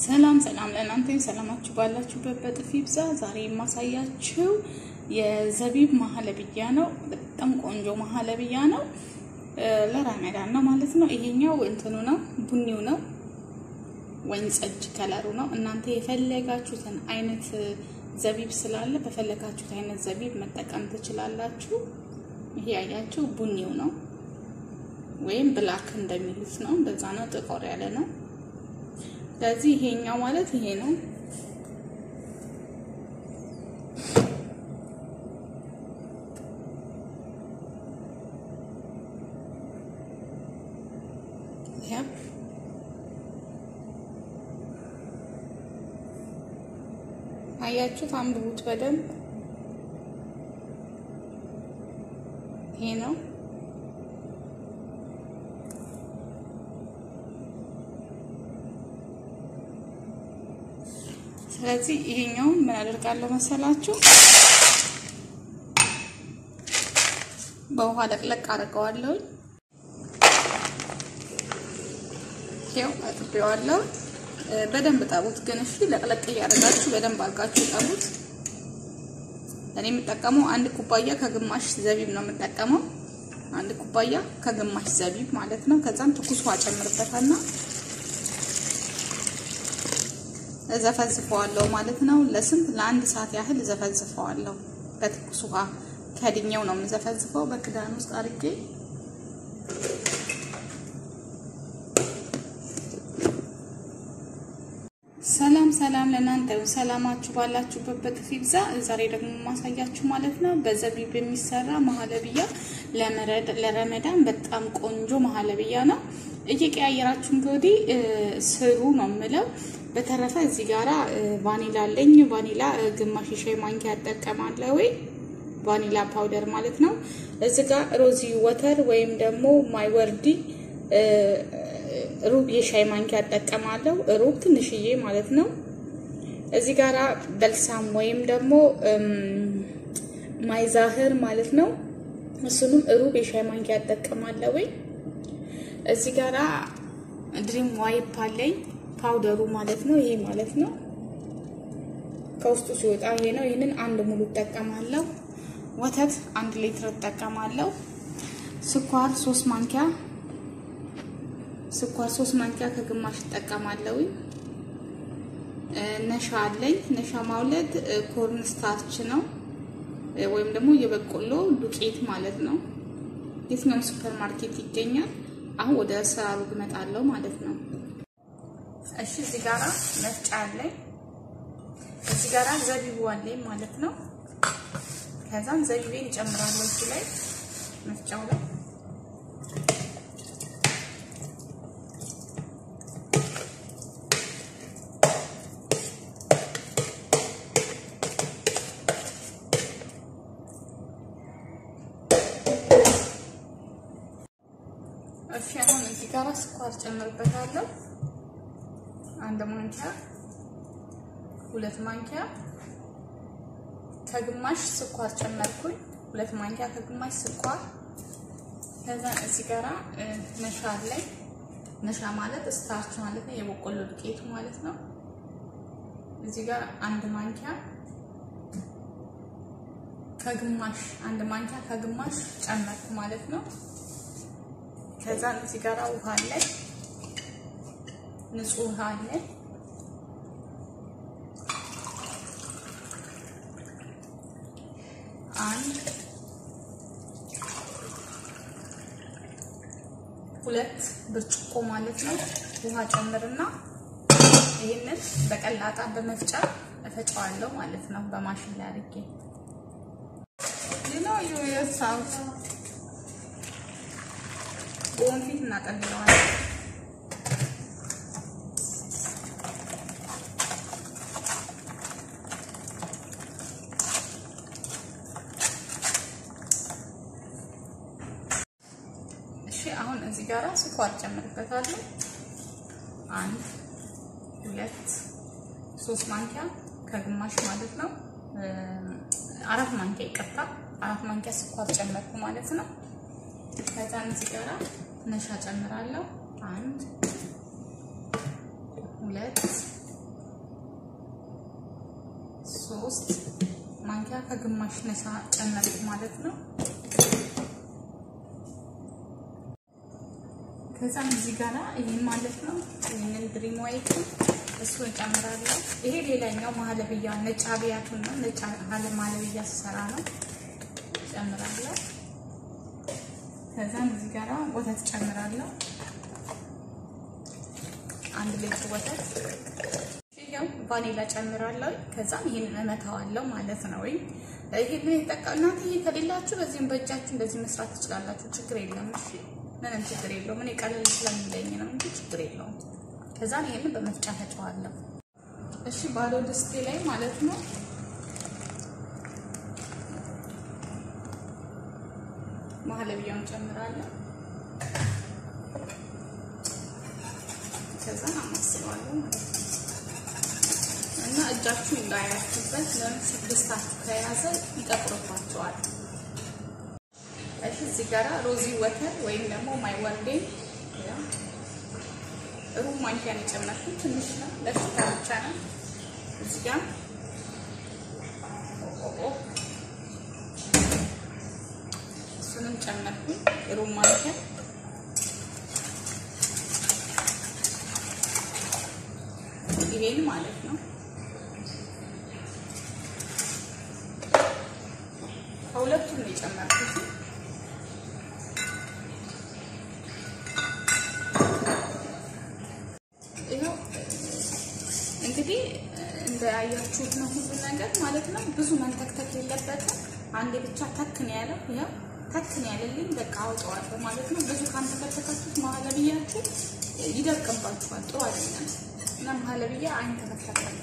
ሰላም ሰላም ለእናንተ ሰላማችሁ ባላችሁበት በጥፍ ይብዛ። ዛሬ የማሳያችሁ የዘቢብ ማህለብያ ነው። በጣም ቆንጆ ማህለብያ ነው። ለረመዳን ነው ማለት ነው። ይሄኛው እንትኑ ነው፣ ቡኒው ነው፣ ወይን ጠጅ ከለሩ ነው። እናንተ የፈለጋችሁትን አይነት ዘቢብ ስላለ በፈለጋችሁት አይነት ዘቢብ መጠቀም ትችላላችሁ። ይሄ ያያችሁ ቡኒው ነው ወይም ብላክ እንደሚሉት ነው። እንደዛ ነው፣ ጥቆር ያለ ነው። ስለዚህ ይሄኛው ማለት ይሄ ነው። አያችሁት? አንብቡት በደንብ ይሄ ነው። ስለዚህ ይሄኛውን ምን አደርጋለሁ መሰላችሁ? በውሃ ለቅለቅ አድርገዋለሁ። ይሄው አጥቤዋለሁ። በደንብ ጠቡት ግን እሺ፣ ለቅለቅ እያደረጋችሁ በደንብ አድርጋችሁ ጠቡት። እኔ የምጠቀመው አንድ ኩባያ ከግማሽ ዘቢብ ነው የምጠቀመው። አንድ ኩባያ ከግማሽ ዘቢብ ማለት ነው። ከዛም ትኩስ ውሃ ጨምርበታልና እዘፈዝፈዋለሁ ማለት ነው። ለስንት ለአንድ ሰዓት ያህል እዘፈዝፈዋለሁ በትኩስ ውሃ ከድኛው ነው የምዘፈዝፈው በክዳን ውስጥ አድርጌ ሰላም ሰላም ለእናንተ ሰላማችሁ ባላችሁበት በጥፍ ይብዛ። ዛሬ ደግሞ ማሳያችሁ ማለት ነው በዘቢብ የሚሰራ ማህለብያ ለረመዳን በጣም ቆንጆ ማህለብያ ነው። እየቀያየራችሁ እንግዲህ ስሩ ነው የምለው። በተረፈ እዚህ ጋራ ቫኒላ አለኝ። ቫኒላ ግማሽ ሻይ ማንኪያ ያጠቀማለሁ vanilla powder ማለት ነው። እዚህ ጋር rose water ወይም ደግሞ ماي وردي ሩብ የሻይ ማንኪያ ያጠቀማለሁ። ሩብ ትንሽዬ ማለት ነው። እዚህ ጋራ በልሳም ወይም ደግሞ ماي زهر ማለት ነው። እሱንም ሩብ የሻይ ማንኪያ ያጠቀማለሁ እዚህ ጋራ Dream Whip አለኝ powder ኡ ማለት ነው። ይሄ ማለት ነው ከውስጡ ሲወጣ ይሄ ነው። ይህንን አንድ ሙሉ እጠቀማለሁ። ወተት አንድ ሊትር እጠቀማለሁ። ስኳር ሶስት ማንኪያ ስኳር ሶስት ማንኪያ ከግማሽ እጠቀማለሁ። نشا አለኝ። نشا ማለት corn starch ነው ወይም ደግሞ የበቆሎ ዱቄት ማለት ነው። የትኛውም ሱፐር ማርኬት ይገኛል። አሁን ወደ አሰራሩ እመጣለሁ ማለት ነው። እሺ እዚህ ጋራ መፍጫ አለኝ። እዚህ ጋራ ዘቢቡ አለኝ ማለት ነው። ከዛም ዘቢቤን እጨምራለሁ እዚህ ላይ መፍጫው ላይ እሺ አሁን እዚህ ጋራ ስኳር ጨምርበታለሁ። አንድ ማንኪያ ሁለት ማንኪያ ከግማሽ ስኳር ጨመርኩኝ። ሁለት ማንኪያ ከግማሽ ስኳር። ከዛ እዚህ ጋራ ነሻ አለኝ። ነሻ ማለት ስታርች ማለት ነው፣ የበቆሎ ዱቄቱ ማለት ነው። እዚህ ጋር አንድ ማንኪያ ከግማሽ አንድ ማንኪያ ከግማሽ ጨመርኩ ማለት ነው። ከዛ እዚህ ጋር ውሃ አለኝ፣ ንጹህ ውሃ አለኝ። አንድ ሁለት ብርጭቆ ማለት ነው ውሃ ጨምርና ይህንን በቀላጣ በመፍጫ እፈጫዋለሁ ማለት ነው። በማሽን ላይ አድርጌ ሌላ የሳውት ወንፊት እናጠልለዋለን። ጋራ ስኳር ጨምርበታለሁ። አንድ ሁለት ሶስት ማንኪያ ከግማሽ ማለት ነው። አራት ማንኪያ ይቅርታ፣ አራት ማንኪያ ስኳር ጨመርኩ ማለት ነው። ከዛ እዚህ ጋራ ነሻ ጨምራለሁ። አንድ ሁለት ሶስት ማንኪያ ከግማሽ ነሻ ጨመርኩ ማለት ነው። ከዛም እዚህ ጋራ ይሄን ማለት ነው ይሄንን ድሪም ዋይት እሱ እጨምራለሁ። ይሄ ሌላኛው ማህለብያ ነጭ አብያቱን ነው። ነጭ ሀለ ማህለብያ ስሰራ ነው እጨምራለሁ። ከዛም እዚህ ጋራ ወተት እጨምራለሁ። አንድ ሊትር ወተት ቫኒላ ጨምራለሁ። ከዛም ይሄንን እመታዋለሁ ማለት ነው። ይሄንን እናንተ ይሄ ከሌላችሁ በዚህም በእጃችሁ እንደዚህ መስራት ትችላላችሁ። ችግር የለም። እሺ ምንም ችግር የለውም። እኔ ቀለል ስለሚለኝ ነው እንጂ ችግር የለውም። ከዛም ይሄንን በመፍጫ ፈጨዋለሁ። እሺ ባዶ ድስቴ ላይ ማለት ነው ማህለብያውን ጨምራለሁ። ከዛ አማስለዋለሁ ማለት ነው። እና እጃችሁ እንዳያችሁበት ለምን ስድስታችሁ ከያዘ ይጠቁርባቸዋል። እሺ እዚህ ጋራ ሮዚ ወተር ወይም ደግሞ ማይ ወርዴ ሩብ ማንኪያ ነው የጨመርኩት። ትንሽ ነው ለሽታ ብቻ ነው። እዚህ ጋር እሱንም ጨመርኩኝ ሩብ ማንኪያ ይሄን ማለት ነው። ከሁለቱም ነው የጨመርኩት። እንዳያችሁት ነው ሁሉ ነገር ማለት ነው። ብዙ መንተክተክ የለበትም። አንዴ ብቻ ተክን ያለው ይኸው ተክን ያለልኝ በቃ አውጠዋለሁ ማለት ነው። ብዙ ካንተከተካችሁት ማህለብያችሁ ይደርቅባችኋል። ጥሩ አይደለም እና ማህለብያ አይንተከተክም።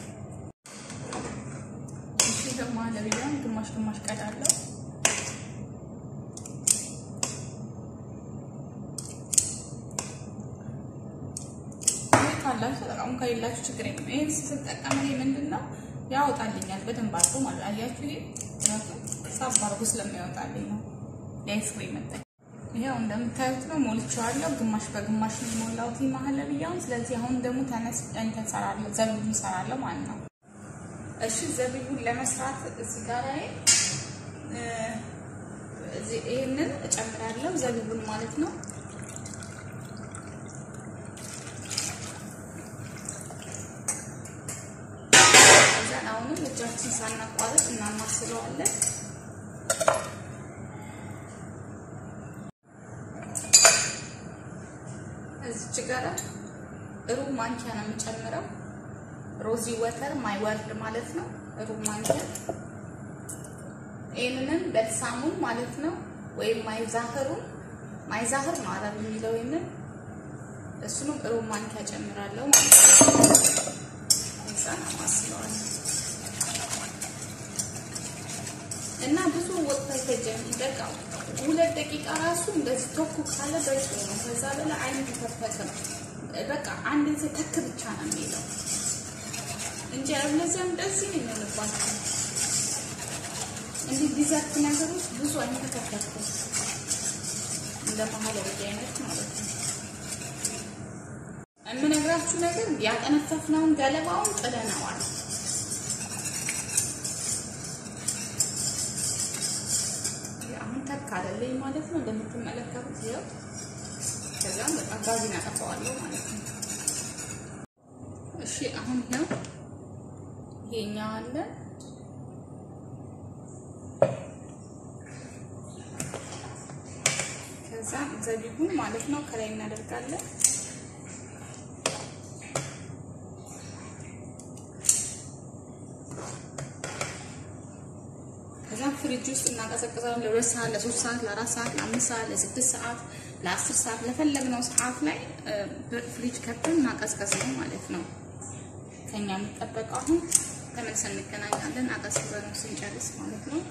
እሺ ደግሞ ማህለብያን ግማሽ ግማሽ ቀዳለው ካላችሁ ተጠቀሙ፣ ከሌላችሁ ችግር የለም። ይሄን ስትጠቀም እኔ ምንድን ነው ያወጣልኛል በደንብ አድርጎ ማለት አያችሁ። ይሄ ራሱ ሳብ አድርጎ ስለሚያወጣልኝ ነው የአይስክሪም መጠቀም። ይሄው እንደምታዩት ነው ሞልቼዋለሁ። ግማሽ በግማሽ ነው የሞላሁት ማህለብያውን። ስለዚህ አሁን ደግሞ ተነስ እንትን እሰራለሁ፣ ዘቢቡን እሰራለሁ ማለት ነው። እሺ ዘቢቡን ለመስራት እዚህ ጋር ላይ ይህንን እጨምራለሁ፣ ዘቢቡን ማለት ነው። እጃችን ሳናቋረጥ እናማስለዋለን። እዚች ጋር ሩብ ማንኪያ ነው የምጨምረው። rose water ماي ورد ማለት ነው። ሩብ ማንኪያ ይህንንም በልሳሙን ማለት ነው ወይም ماي زهر ኡን ماي زهر ነው አረብ የሚለው ይህንን እሱንም ሩብ ማንኪያ ጨምራለሁ ማለት ነው። እና ብዙ ወቅት አይፈጀም። በቃ ሁለት ደቂቃ ራሱ እንደዚህ ተኩ ካለ በቂ ነው። ከዛ በላይ አይን ተፈተከም በቃ አንድ ጊዜ ተክ ብቻ ነው የሚለው እንጂ አለዚያ እንደዚህ ነው የሚሆንባቸው። እንዲህ dessert ነገሮች ብዙ አይተከተኩም እንደ ማህለብያ አይነት ማለት ነው። የምነግራችሁ ነገር ያጠነፈፍነውን ገለባውን ጥለነዋል። አለልኝ ማለት ነው እንደምትመለከቱት ይኸው። ከዛም በቃ ጋዜን አጠፋዋለሁ ማለት ነው። እሺ አሁን ይኸው ይሄኛው አለ ከዛ ዘቢቡን ማለት ነው ከላይ እናደርጋለን። ፍሪጅ ውስጥ እናቀዘቅዛለን ለሁለት ሰዓት፣ ለሶስት ሰዓት፣ ለአራት ሰዓት፣ ለአምስት ሰዓት፣ ለስድስት ሰዓት፣ ለአስር ሰዓት ለፈለግነው ሰዓት ላይ ፍሪጅ ከተን ማቀዝቀዝ ነው ማለት ነው። ከኛ የሚጠበቀው አሁን ተመልሰን እንገናኛለን። አቀዝቅዘን ስንጨርስ ማለት ነው።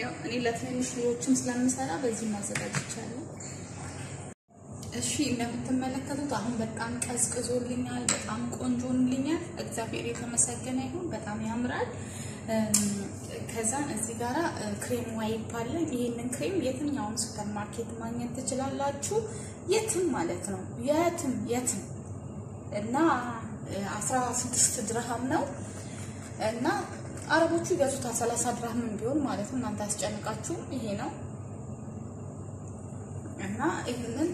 ያው እኔ ለትንንሽ ልጆችም ስለምሰራ በዚህ ማዘጋጅቻለሁ። እሺ እንደምትመለከቱት አሁን በጣም ቀዝቅዞልኛል፣ በጣም ቆንጆልኛል። እግዚአብሔር የተመሰገነ ይሁን። በጣም ያምራል። ከዛን እዚህ ጋራ cream whip አለ። ይህንን ክሬም የትኛውም ሱፐር ማርኬት ማግኘት ትችላላችሁ። የትም ማለት ነው የትም የትም እና አስራ ስድስት ድርሃም ነው። እና አረቦቹ ይገዙታል ሰላሳ ድራህምን ቢሆን ማለት ነው። እናንተ ያስጨንቃችሁ ይሄ ነው እና ይህንን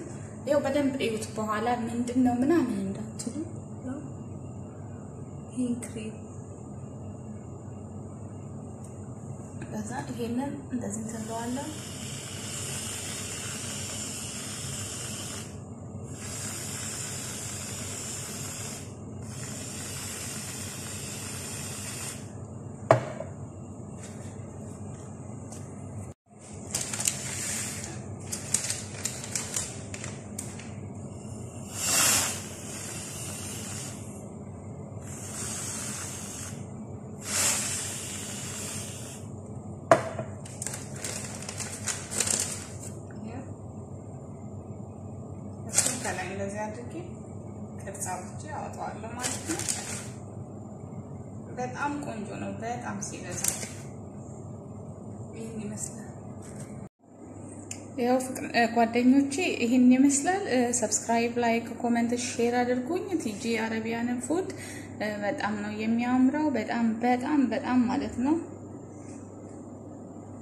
ያው በደንብ እዩት። በኋላ ምንድን ነው ምናምን እንዳትሉ ይህን ክሬም ከዛ ይሄንን እንደዚህ እንትንለዋለን። ከላይ እንደዚህ አድርጌ ቅርጽ አውጥቼ አወጣዋለሁ ማለት ነው። በጣም ቆንጆ ነው። በጣም ሲበዛ ይህን ይመስላል። ያው ጓደኞቼ ይህን ይመስላል። subscribe፣ like፣ comment፣ share አድርጉኝ። TG Arabian Food በጣም ነው የሚያምረው። በጣም በጣም በጣም ማለት ነው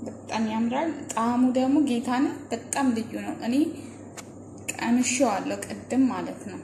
በጣም ያምራል። ጣዕሙ ደግሞ ጌታን በጣም ልዩ ነው። እኔ ቀምሼዋለሁ ቅድም ማለት ነው።